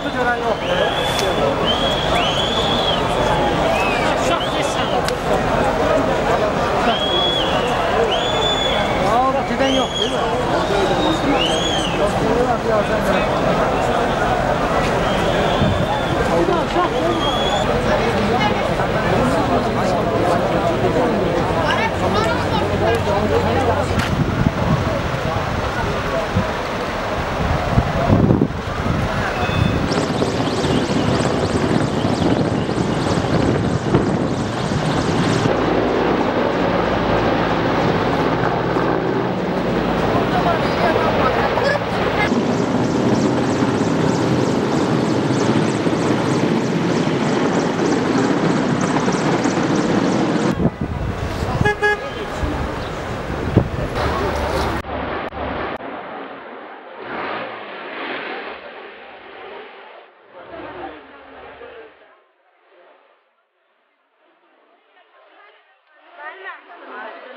途中内。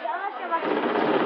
Yavaş yavaş.